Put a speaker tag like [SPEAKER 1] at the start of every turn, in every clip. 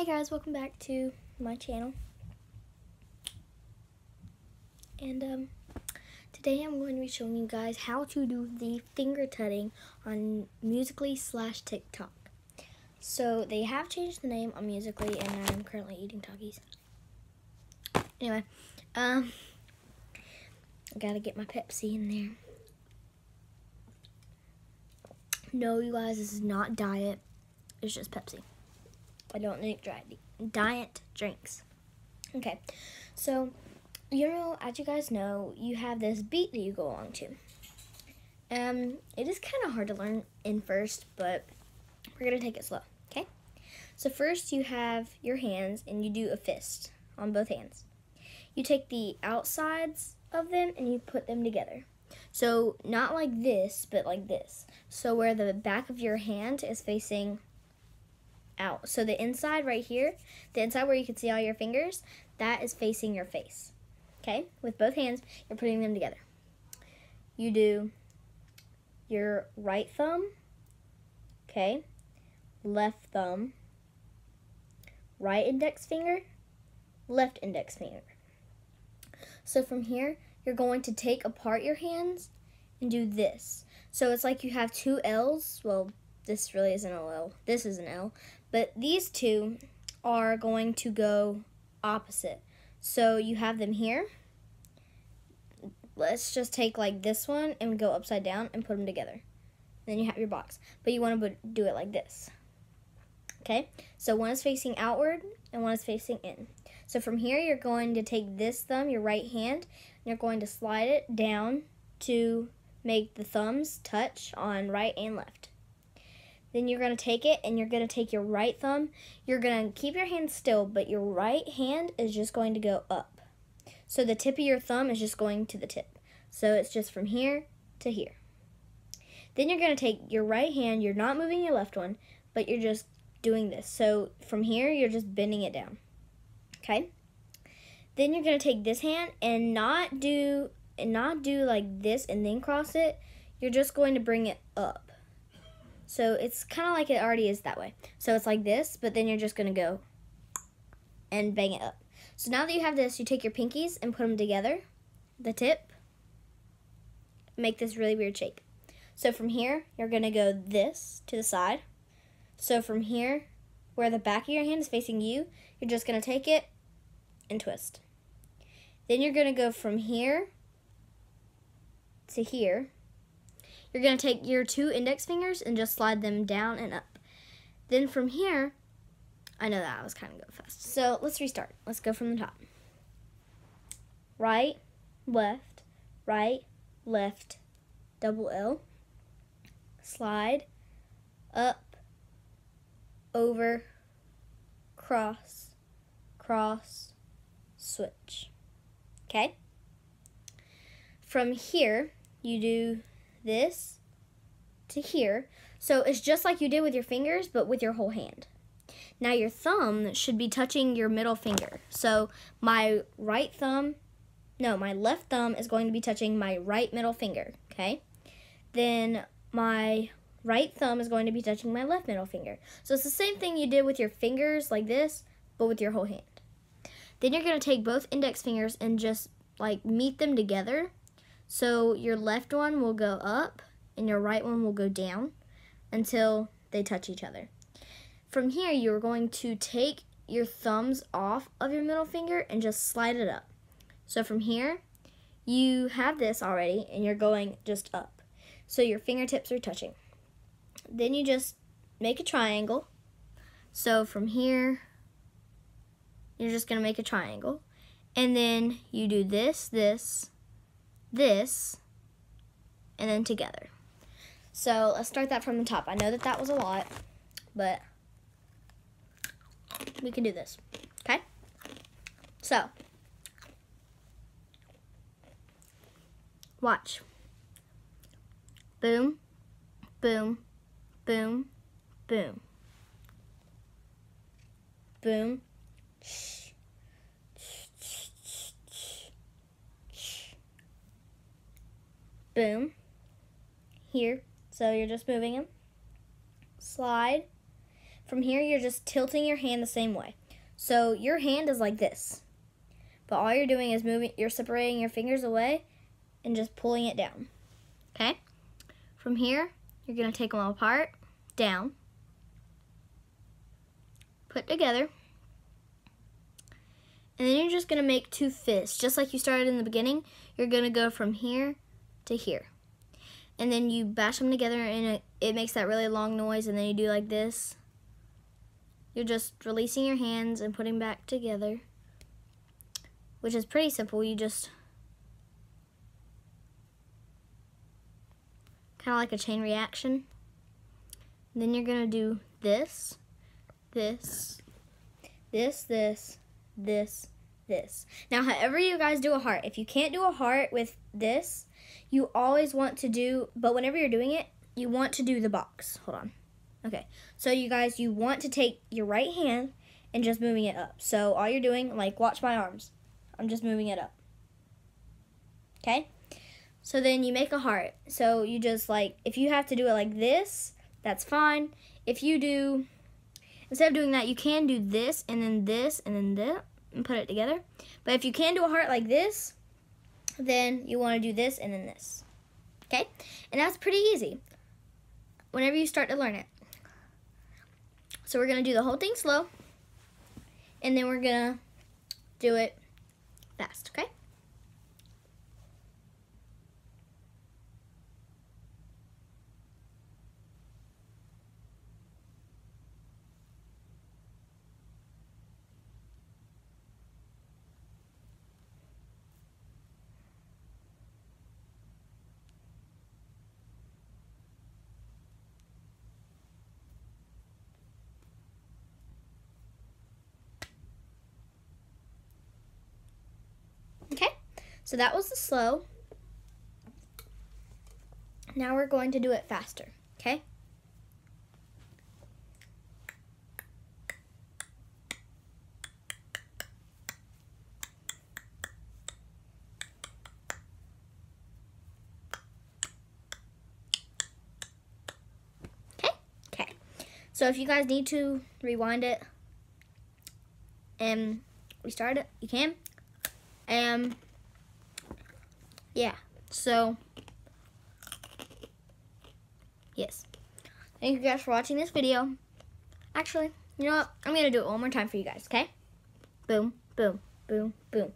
[SPEAKER 1] Hey guys, welcome back to my channel. And um, today I'm going to be showing you guys how to do the finger tutting on Musical.ly slash TikTok. So they have changed the name on Musical.ly and I'm currently eating Takis. Anyway, um, I gotta get my Pepsi in there. No, you guys, this is not diet. It's just Pepsi. I don't drink diet drinks. Okay, so you know, as you guys know, you have this beat that you go along to. Um, it is kind of hard to learn in first, but we're gonna take it slow. Okay, so first you have your hands and you do a fist on both hands. You take the outsides of them and you put them together. So not like this, but like this. So where the back of your hand is facing out. So the inside right here, the inside where you can see all your fingers, that is facing your face. Okay, with both hands, you're putting them together. You do your right thumb, okay, left thumb, right index finger, left index finger. So from here, you're going to take apart your hands and do this. So it's like you have two L's. Well, this really isn't a L. This is an L. But these two are going to go opposite. So you have them here. Let's just take like this one and go upside down and put them together. Then you have your box. But you want to do it like this. Okay? So one is facing outward and one is facing in. So from here, you're going to take this thumb, your right hand, and you're going to slide it down to make the thumbs touch on right and left. Then you're going to take it and you're going to take your right thumb. You're going to keep your hand still, but your right hand is just going to go up. So the tip of your thumb is just going to the tip. So it's just from here to here. Then you're going to take your right hand. You're not moving your left one, but you're just doing this. So from here, you're just bending it down. Okay? Then you're going to take this hand and not do and not do like this and then cross it. You're just going to bring it up. So it's kind of like it already is that way. So it's like this, but then you're just going to go and bang it up. So now that you have this, you take your pinkies and put them together, the tip, make this really weird shape. So from here, you're going to go this to the side. So from here, where the back of your hand is facing you, you're just going to take it and twist. Then you're going to go from here to here you're going to take your two index fingers and just slide them down and up. Then from here, I know that I was kind of going fast. So let's restart. Let's go from the top. Right, left, right, left, double L. Slide, up, over, cross, cross, switch. Okay? From here, you do this to here. So it's just like you did with your fingers, but with your whole hand. Now your thumb should be touching your middle finger. So my right thumb, no, my left thumb is going to be touching my right middle finger, okay? Then my right thumb is going to be touching my left middle finger. So it's the same thing you did with your fingers like this, but with your whole hand. Then you're going to take both index fingers and just like meet them together so your left one will go up and your right one will go down until they touch each other. From here, you're going to take your thumbs off of your middle finger and just slide it up. So from here, you have this already and you're going just up. So your fingertips are touching. Then you just make a triangle. So from here, you're just going to make a triangle. And then you do this, this, this, and then together. So let's start that from the top. I know that that was a lot, but we can do this, okay? So, watch. Boom, boom, boom, boom. Boom, boom, here. So you're just moving them. Slide. from here, you're just tilting your hand the same way. So your hand is like this. But all you're doing is moving, you're separating your fingers away and just pulling it down. Okay? From here, you're going to take them all apart, down, put together, and then you're just going to make two fists. Just like you started in the beginning, you're going to go from here to here. And then you bash them together and it, it makes that really long noise and then you do like this. You're just releasing your hands and putting back together, which is pretty simple. You just kind of like a chain reaction. And then you're going to do this, this, this, this, this, this. Now, however you guys do a heart, if you can't do a heart with this, you always want to do, but whenever you're doing it, you want to do the box. Hold on. Okay, so you guys, you want to take your right hand and just moving it up. So all you're doing, like, watch my arms. I'm just moving it up. Okay? So then you make a heart. So you just, like, if you have to do it like this, that's fine. If you do, instead of doing that, you can do this and then this and then this and put it together. But if you can do a heart like this, then you want to do this and then this. Okay? And that's pretty easy whenever you start to learn it. So we're going to do the whole thing slow, and then we're going to do it fast, okay? So that was the slow. Now we're going to do it faster, okay? Okay, okay. So if you guys need to rewind it and restart it, you can. And yeah, so, yes. Thank you guys for watching this video. Actually, you know what? I'm going to do it one more time for you guys, okay? Boom, boom, boom, boom.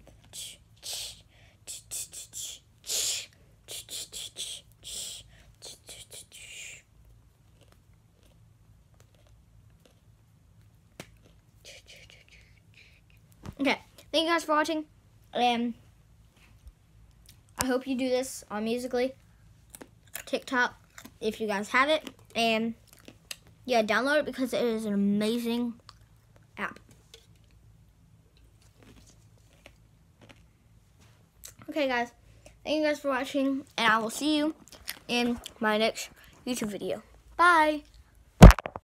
[SPEAKER 1] Okay, thank you guys for watching, and I hope you do this on Musical.ly, TikTok, if you guys have it. And yeah, download it because it is an amazing app. Okay, guys. Thank you guys for watching, and I will see you in my next YouTube video. Bye!